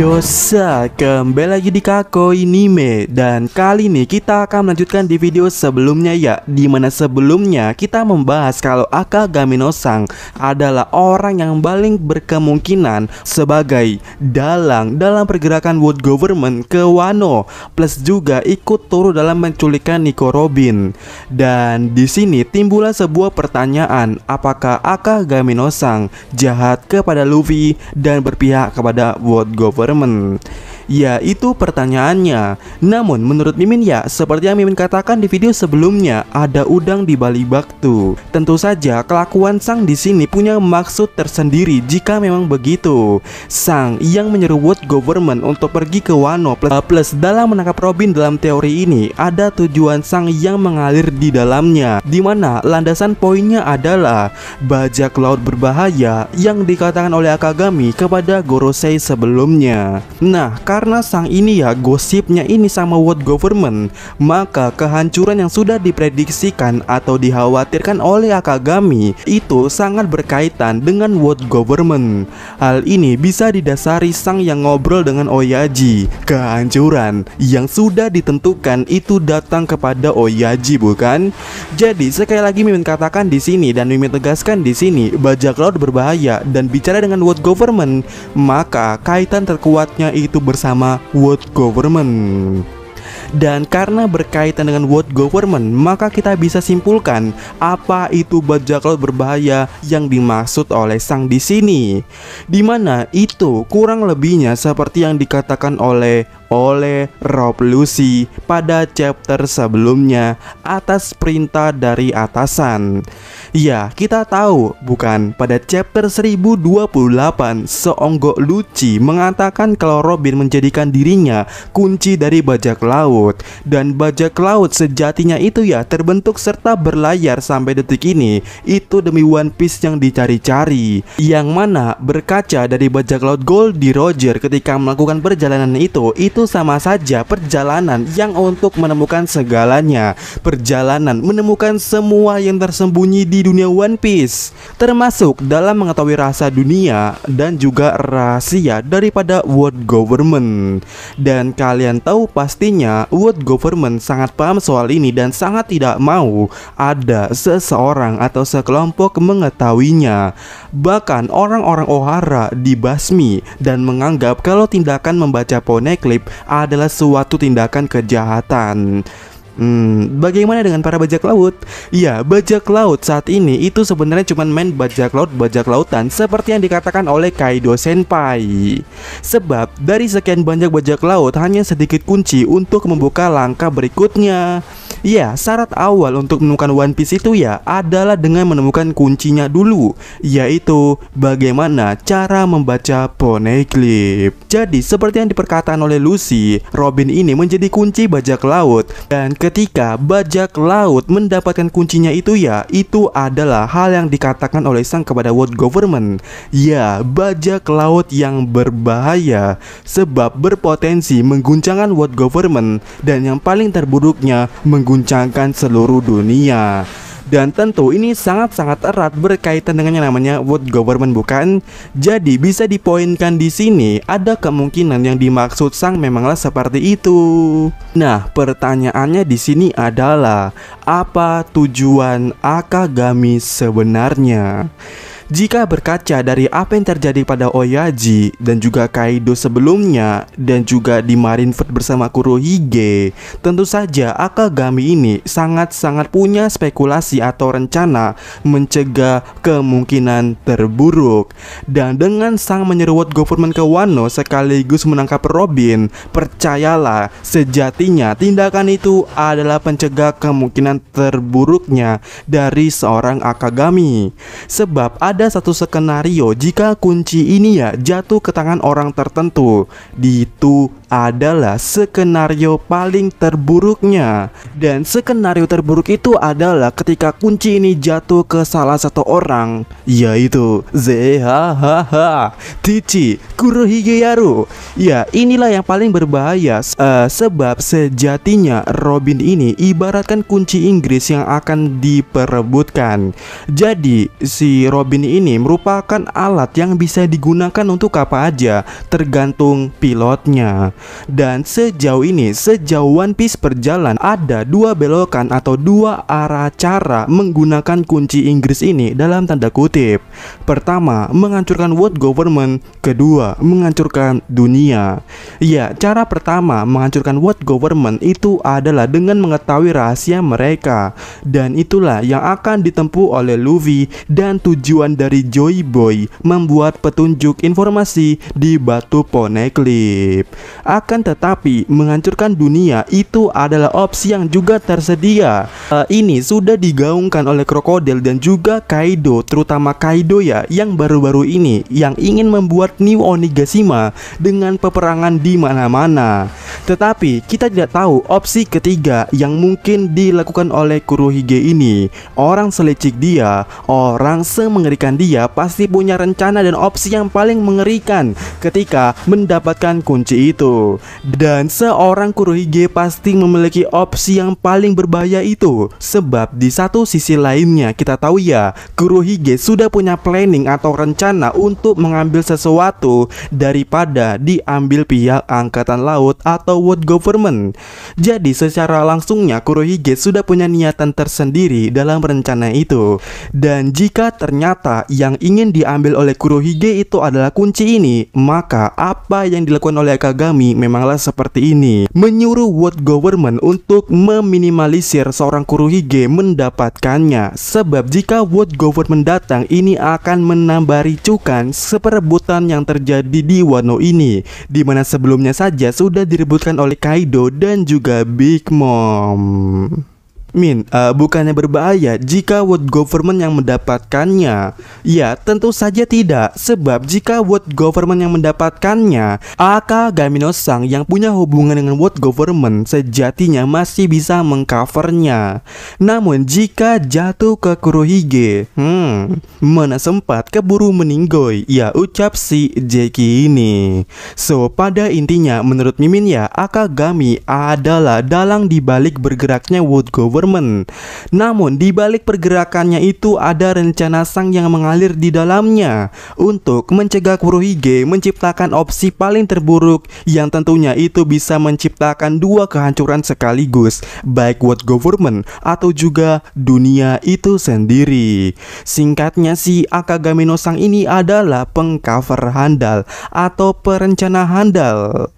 Yosa, kembali lagi di Kako Anime. Dan kali ini kita akan melanjutkan di video sebelumnya ya Di mana sebelumnya kita membahas kalau Akagami no Sang adalah orang yang paling berkemungkinan sebagai dalang dalam pergerakan world government ke Wano Plus juga ikut turut dalam menculikan Nico Robin. Dan di sini timbullah sebuah pertanyaan Apakah Akagami no Sang jahat kepada Luffy dan berpihak kepada world government government Ya itu pertanyaannya. Namun menurut Mimin ya Seperti yang Mimin katakan di video sebelumnya Ada udang di balik baktu. Tentu saja kelakuan Sang di sini punya maksud tersendiri Jika memang begitu. Sang yang menyeru World Government untuk pergi ke Wano plus, plus dalam menangkap Robin dalam teori ini Ada tujuan Sang yang mengalir di dalamnya Di mana landasan poinnya adalah Bajak laut berbahaya yang dikatakan oleh Akagami kepada Gorosei sebelumnya. Nah karena sang ini ya gosipnya ini sama world government Maka kehancuran yang sudah diprediksikan atau dikhawatirkan oleh Akagami Itu sangat berkaitan dengan world government Hal ini bisa didasari sang yang ngobrol dengan Oyaji Kehancuran yang sudah ditentukan itu datang kepada Oyaji bukan? Jadi sekali lagi Mimin katakan di sini dan Mimin tegaskan di sini Bajak laut berbahaya dan bicara dengan world government Maka kaitan terkuatnya itu bersama sama world government. Dan karena berkaitan dengan world government, maka kita bisa simpulkan apa itu bajak laut berbahaya yang dimaksud oleh sang di sini. Di mana itu kurang lebihnya seperti yang dikatakan oleh oleh Rob Lucy pada chapter sebelumnya atas perintah dari atasan. Ya, kita tahu, bukan? Pada chapter 1028 Seonggok Lucy mengatakan kalau Robin menjadikan dirinya kunci dari bajak laut. Dan bajak laut sejatinya itu ya terbentuk serta berlayar sampai detik ini. Itu demi One Piece yang dicari-cari. Yang mana berkaca dari bajak laut Goldie Roger ketika melakukan perjalanan itu itu sama saja perjalanan yang untuk menemukan segalanya. Perjalanan menemukan semua yang tersembunyi di dunia One Piece Termasuk dalam mengetahui rasa dunia dan juga rahasia daripada World Government Dan kalian tahu pastinya World Government sangat paham soal ini dan sangat tidak mau ada seseorang atau sekelompok mengetahuinya Bahkan orang-orang Ohara dibasmi dan menganggap kalau tindakan membaca poneglyph adalah suatu tindakan kejahatan. Hmm, bagaimana dengan para bajak laut? Ya, bajak laut saat ini itu sebenarnya cuma main bajak laut bajak lautan seperti yang dikatakan oleh Kaido Senpai. Sebab dari sekian banyak bajak laut hanya sedikit kunci untuk membuka langkah berikutnya. Ya, syarat awal untuk menemukan One Piece itu ya adalah dengan menemukan kuncinya dulu, yaitu bagaimana cara membaca poneglyph. Jadi, seperti yang diperkataan oleh Lucy, Robin ini menjadi kunci bajak laut dan ketika bajak laut mendapatkan kuncinya itu ya, itu adalah hal yang dikatakan oleh sang kepada world government. Ya, bajak laut yang berbahaya sebab berpotensi mengguncangkan world government dan yang paling terburuknya mengguncangkan seluruh dunia. Dan tentu ini sangat-sangat erat berkaitan dengan yang namanya world government bukan? Jadi bisa dipoinkan di sini ada kemungkinan yang dimaksud sang memanglah seperti itu. Nah, pertanyaannya di sini adalah apa tujuan Akagami sebenarnya? Jika berkaca dari apa yang terjadi pada Oyaji dan juga Kaido sebelumnya dan juga di Marineford bersama Kurohige, tentu saja Akagami ini sangat-sangat punya spekulasi atau rencana mencegah kemungkinan terburuk. Dan dengan sang menyeruat government ke Wano sekaligus menangkap Robin, percayalah sejatinya tindakan itu adalah pencegah kemungkinan terburuknya dari seorang Akagami. Sebab ada ada satu skenario jika kunci ini ya jatuh ke tangan orang tertentu. Di adalah skenario paling terburuknya. Dan skenario terburuk itu adalah ketika kunci ini jatuh ke salah satu orang, yaitu Zehahaha Tichi Kurohige Yaru. Ya, inilah yang paling berbahaya uh, sebab sejatinya Robin ini ibaratkan kunci Inggris yang akan diperebutkan. Jadi, si Robin ini merupakan alat yang bisa digunakan untuk apa aja, tergantung pilotnya. Dan sejauh ini, sejauh One Piece berjalan, ada dua belokan atau dua arah cara menggunakan kunci Inggris ini dalam tanda kutip. Pertama, menghancurkan world government. Kedua, menghancurkan dunia. Ya, cara pertama menghancurkan world government itu adalah dengan mengetahui rahasia mereka. Dan itulah yang akan ditempuh oleh Luffy dan tujuan dari Joy Boy membuat petunjuk informasi di batu Poneglyph. Akan tetapi, menghancurkan dunia itu adalah opsi yang juga tersedia. Uh, ini sudah digaungkan oleh Krokodil dan juga Kaido, terutama Kaido ya, yang baru-baru ini yang ingin membuat New Onigashima dengan peperangan di mana-mana. Tetapi kita tidak tahu opsi ketiga yang mungkin dilakukan oleh Kurohige ini. Orang selicik dia, orang semengerikan dia pasti punya rencana dan opsi yang paling mengerikan ketika mendapatkan kunci itu. Dan seorang Kurohige pasti memiliki opsi yang paling berbahaya itu. Sebab di satu sisi lainnya kita tahu ya Kurohige sudah punya planning atau rencana untuk mengambil sesuatu Daripada diambil pihak angkatan laut atau world government. Jadi secara langsungnya Kurohige sudah punya niatan tersendiri dalam rencana itu. Dan jika ternyata yang ingin diambil oleh Kurohige itu adalah kunci ini Maka apa yang dilakukan oleh Kagami memanglah seperti ini. Menyuruh world government untuk meminimalisir seorang Kurohige mendapatkannya. Sebab jika world government datang ini akan menambah ricukan seperebutan yang terjadi di Wano ini Di mana sebelumnya saja sudah direbutkan oleh Kaido dan juga Big Mom Min, uh, bukannya berbahaya jika world government yang mendapatkannya? Ya, tentu saja tidak. Sebab jika world government yang mendapatkannya, Aka Gamino Sang yang punya hubungan dengan world government sejatinya masih bisa mengcovernya. Namun jika jatuh ke Kurohige, hmm, mana sempat keburu meninggoy? Ya ucap si Jeki ini. So, pada intinya menurut Mimin ya, Aka Gami adalah dalang dibalik bergeraknya world government government. Namun di balik pergerakannya itu ada rencana sang yang mengalir di dalamnya untuk mencegah Kurohige menciptakan opsi paling terburuk yang tentunya itu bisa menciptakan dua kehancuran sekaligus, baik world government atau juga dunia itu sendiri. Singkatnya si Akagami no Sang ini adalah pengcover handal atau perencana handal.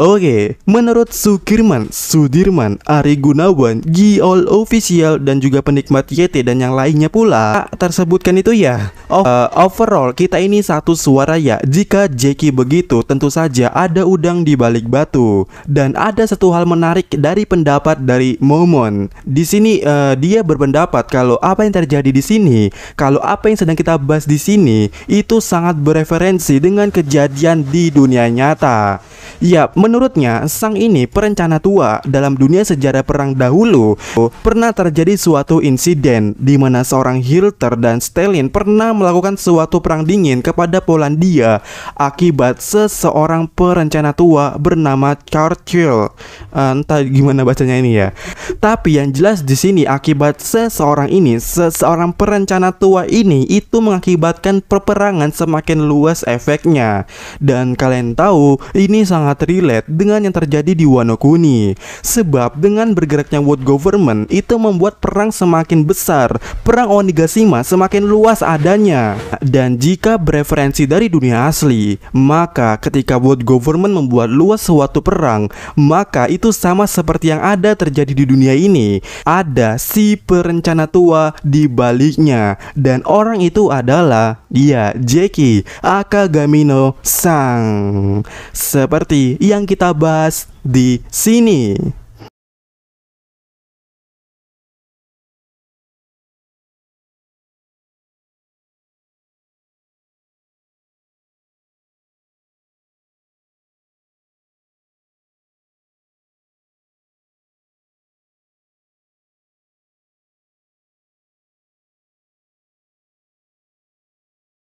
Oke, menurut Sukirman, Sudirman, Ari Gunawan, Giol Official dan juga penikmat YT dan yang lainnya pula tersebutkan itu ya. Oh, uh, overall kita ini satu suara ya. Jika Jackie begitu, tentu saja ada udang di balik batu. Dan ada satu hal menarik dari pendapat dari Momon. Di sini uh, dia berpendapat kalau apa yang terjadi di sini, kalau apa yang sedang kita bahas di sini itu sangat bereferensi dengan kejadian di dunia nyata. Ya, menurutnya sang ini perencana tua dalam dunia sejarah perang dahulu. Pernah terjadi suatu insiden di mana seorang Hilter dan Stalin pernah melakukan suatu perang dingin kepada Polandia akibat seseorang perencana tua bernama Churchill. Entah gimana bacanya ini ya. Tapi yang jelas di sini akibat seseorang ini, seseorang perencana tua ini itu mengakibatkan peperangan semakin luas efeknya. Dan kalian tahu, ini relate dengan yang terjadi di Wano Kuni. Sebab dengan bergeraknya world government itu membuat perang semakin besar, perang Onigashima semakin luas adanya. Dan jika bereferensi dari dunia asli, maka ketika world government membuat luas suatu perang, maka itu sama seperti yang ada terjadi di dunia ini. Ada si perencana tua di baliknya dan orang itu adalah dia Jeki Akagamino Sang. Seperti yang kita bahas di sini.